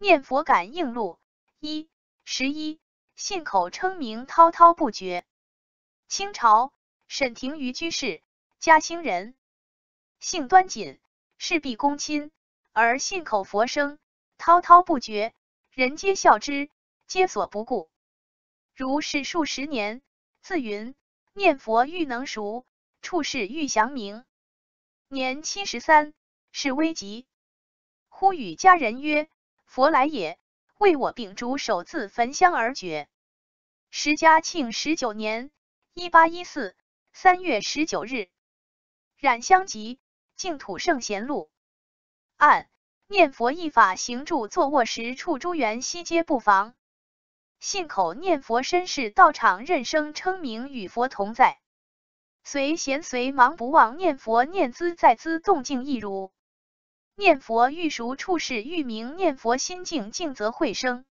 念佛感应录一十一，信口称名滔滔不绝。清朝沈廷瑜居士，嘉兴人，性端谨，事必躬亲，而信口佛声，滔滔不绝，人皆笑之，皆所不顾。如是数十年，自云念佛欲能熟，处事欲详明。年七十三，是危急，忽与家人曰。佛来也，为我秉烛手自焚香而绝。时嘉庆十九年（一八一四）三月十九日，染香集净土圣贤录。按念佛一法行住坐卧时处诸缘悉皆不妨。信口念佛身世道场任生称名与佛同在。随闲随忙不忘念佛念兹在兹动静亦如。念佛欲熟处事欲明，念佛心静静则慧生。